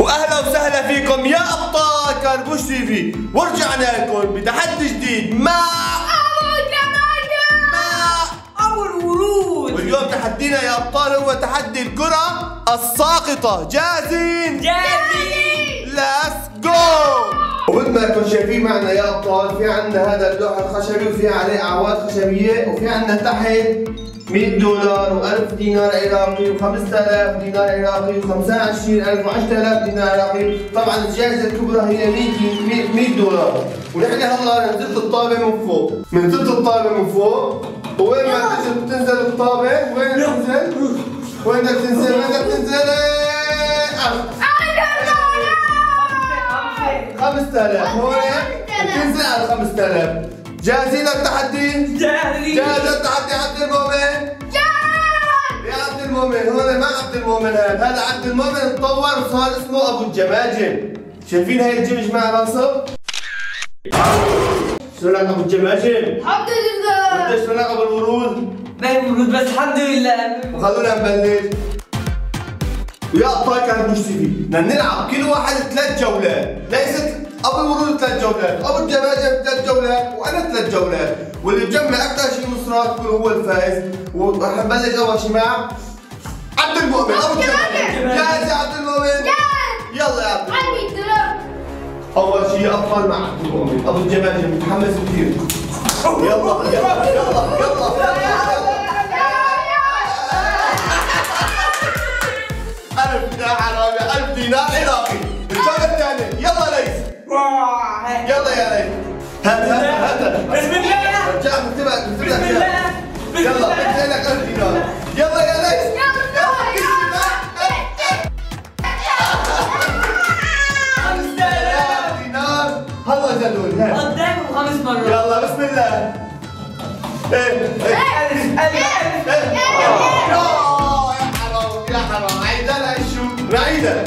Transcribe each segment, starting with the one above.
وأهلا وسهلا فيكم يا أبطال كربوش TV. ورجعنا لكم بتحدي جديد مع مع ابو الورود واليوم تحدينا يا أبطال هو تحدي الكرة الساقطة. جاهزين؟ جاهزين! let's go ومثل ما أنتم شايفين معنا يا أبطال في عندنا هذا اللوح الخشبي وفي عليه أعواد خشبية وفي عندنا تحت 100 دولار و1000 دينار عراقي و5000 دينار عراقي و25000 و10000 دينار عراقي. طبعا الجائزة الكبرى هي 100 100 دولار. ونحن هلا نزلت الطابة من فوق. نزلت الطابة من فوق. وين ما تنزل تنزل الطابة؟ وين تنزل؟ وين بدك تنزل؟ وين بدك تنزل؟ إيه، أه. 5000 هون تنزل على 5000 جاهزين للتحدي؟ جاهزين جاهز للتحدي عبد المؤمن؟ يا عبد المؤمن هون ما عبد المؤمن هذا هذا عبد المؤمن اتطور وصار اسمه أبو الجماجم شايفين هاي الجمج مع راسه؟ شو لك أبو الجماجم؟ الحمد لله وأنت شو لك أبو الورود؟ ما الورود بس الحمد لله وخلونا نبلش ويا مش تي بدنا نلعب كل واحد ثلاث جولات ليست أبو الورود ثلاث جولات أبو الجماجم ثلاث جولات وأنا ثلاث جولات. واللي بجمع أكثر شيء مصرات يكون هو الفائز. ورح نبلش أول شيء مع عبد المؤمن. أبو الجماجم جاهز يا عبد المؤمن؟ يلا يا عبد المؤمن. أول شيء ابطال مع عبد المؤمن. أبو الجماجم متحمس كثير. يلا يلا يلا يلا, يلا. ألف دينار عراقي ألف يلا يا ليس هات هات هات. بسم الله. رجع بكتب لك بكتب بسم لك الله. يلا بكتب لك ألف دينار. يلا يا دينار. هلا زلول. قدامكم خمس مرات. يلا بسم الله. إيه إيه. ألف ألف ألف. يا حرام يا حرام. عيدها لها شو نعيدها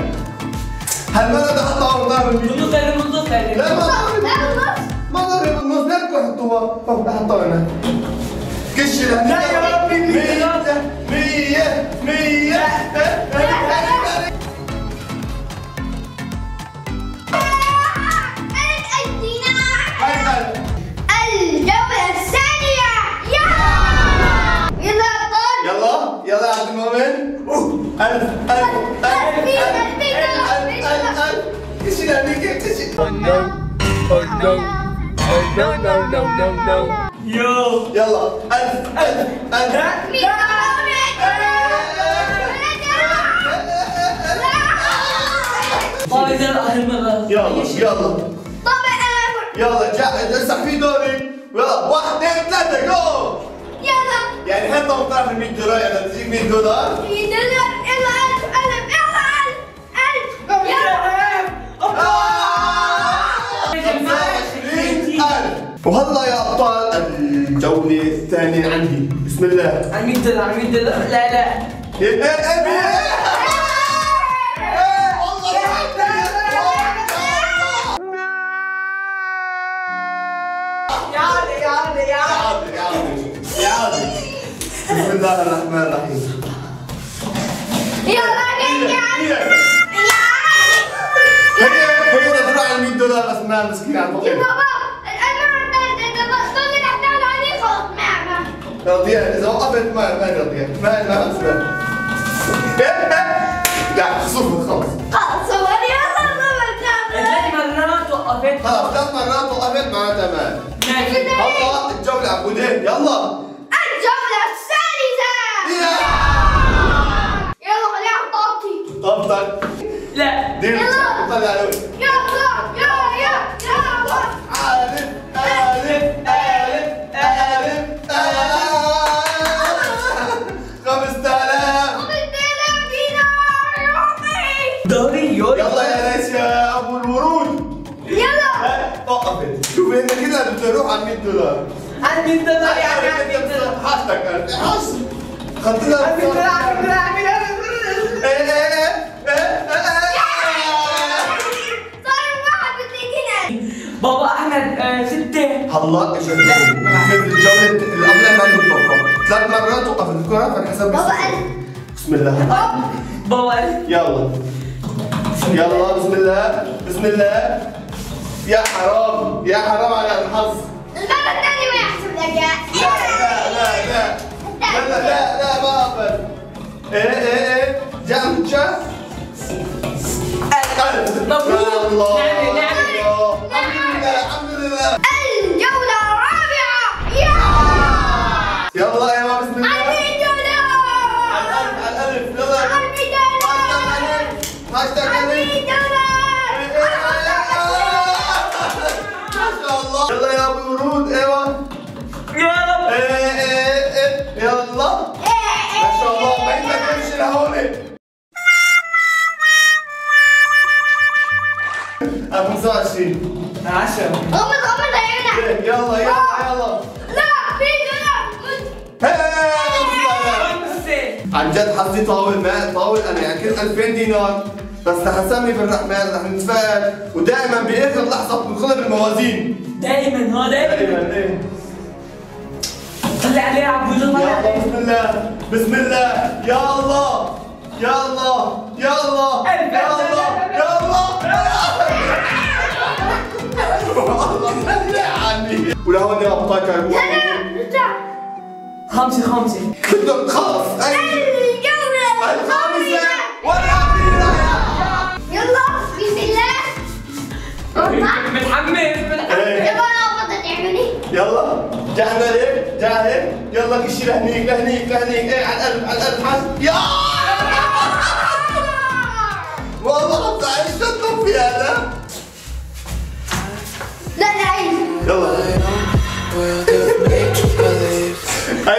هالمرة بدي احطها قدام من لا ما ما ضرب النص لا تكون حطوها طب احطها هنا. كش لا يا ربي، مية. مية مية مية. الجولة الثانية. يلا يلا يا أبطال. يلا يلا يا عبد المؤمن. ألف ألف ألف ألف ألف ألف ألف. الأمريكي كش Oh no. Oh no. Oh no, no, no, no, no. يو يلا ألف ألف ألف طيب إذا آخر مرة يلا يلا يلا جا لسه في دوري يلا واحد اثنين ثلاثة جو يعني حتى مطرح ال 100 دولار يعني تجيك 100 دولار وهلا يا ابطال الجولة الثانية عندي بسم الله عن 100 دولار عن 100 دولار لا لا إيه، إيه، إيه، إيه. إيه، يا يا يا يا يا عادي يا عادي بسم الله الرحمن الرحيم هي هي بدها تروح على 100 دولار ما مسكينة على الفقير راضية إذا وقفت ما ما راضية ما ما أسمع لا صفر خلص ثلاث مرات وقفت. خلاص ثلاث مرات وقفت معناتها ما ماشي هلا الجولة عبودين يلا. الجولة الثالثة. يلا خليها طاقتي. طبطك لا. يلا. طلع على كده بدي أروح على 100 دولار عن 100 دولار يعني 100 دولار حاجتك. أنت حس خدت لها عن 100 دولار عن 100 دولار عن 100 دولار إيه إيه إيه بابا أحمد آه، ستة. هلا اجت في الجولة اللي قبلها ما متوقع ثلاث مرات وقفت الكرة فانحسب بابا. بسم الله. بابا يلا. يلا بسم الله. بسم الله. يا حرام يا حرام على الحظ. المرة الثانية ما يحسب لك يا لا لا لا لا لا لا لا ما أقبل. إيه إيه إيه جاء متشاف مبروك. الله. 25 عشرة غمض غمض عيونك يلا يلا يلا لا في دولار هاي خمسة عن جد حظي طاول ما طاول أنا يعني كل 2000 دينار. بس رح بالرحمن رح نتفائل. ودائما بآخر لحظة بنقلب الموازين. دايما هو دايما دائما إيه طلع عليه يا الله. عليه بسم الله بسم الله. يا الله يا الله يا الله يا الله. والله خلي عني ولهون يا ابطال كانوا خمسة خمسة كلهم أي الجولة الخامسة والأخيرة يلا بسم الله متحمس. يلا عيوني يلا؟ جاهز؟ يلا كشي لهنيك لهنيك لهنيك إيه على القلب على القلب يا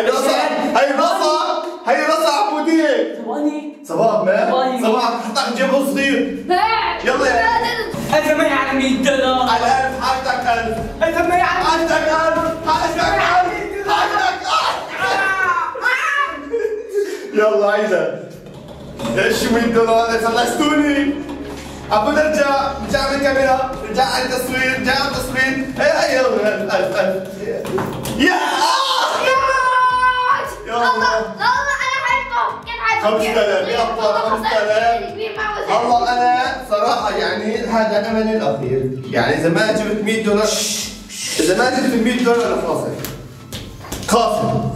رصة هاي رصة هاي رصة عبودية. ثواني صباح ما. صباح حطك جيبه صغير. يلا. يا ألف ما على 100 دولار. على الألف حاجتك ألف. ألف ما على حاجتك ألف حاجتك ألف. حاجتك ألف. يلا عيدة. إيش 100 دولار؟ خلصتوني. أبو نرجع رجع من الكاميرا رجع على التصوير. رجع على التصوير إيه يلا الف الف يا يا الله الله. الله أنا حيطه كيف حيطه 5000 يا أبطال، 5000. كبير ما وزن والله أنا صراحة يعني هذا املي الأخير. يعني إذا ما جبت 100 دولار إذا ما جبت 100 دولار أنا فاصل. خاسر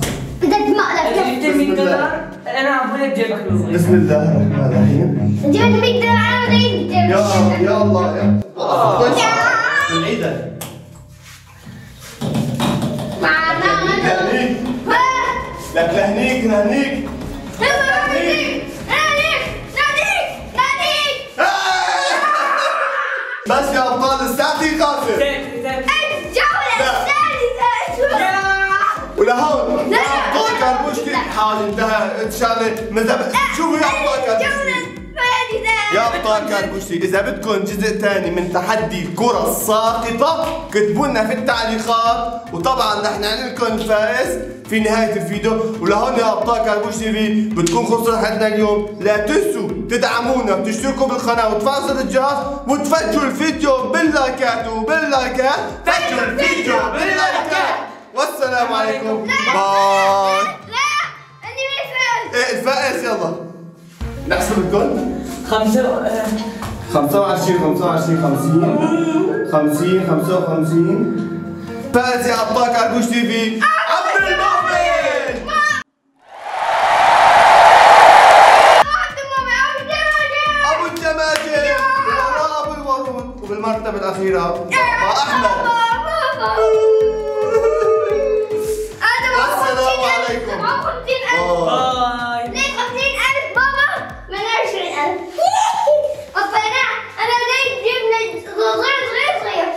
بدك مقلب جبت 100 دولار. أنا عبود بجيبك الصغير بسم الله الرحمن الرحيم. جبت 100 دولار أنا يا يا الله يا الله. من عيدك معنا لهنيك لك لهنيك لهنيك. بس يا أبطال زين زين. الجولة. الثالثة ولهون حال انتهى ان شاء الله مذهب شوفوا يا الثالثة يا ابطال كربوش TV اذا بدكم جزء ثاني من تحدي الكرة الساقطة كتبوا لنا في التعليقات وطبعا رح نعلن لكم الفائز في نهاية الفيديو ولهون يا ابطال كربوش TV بتكون خلصت حلقتنا اليوم لا تنسوا تدعمونا وتشتركوا بالقناة وتفعلوا الجرس وتفجروا الفيديو باللايكات وباللايكات فجروا الفيديو باللايكات والسلام عليكم bye إيه الفائز يلا. نحسب الكل خمسة آه، 25 25 50 50 55 فاز يا أبطال كربوش تي في. عبد المؤمن أبو الجماجم. وراء الورود. أحمد.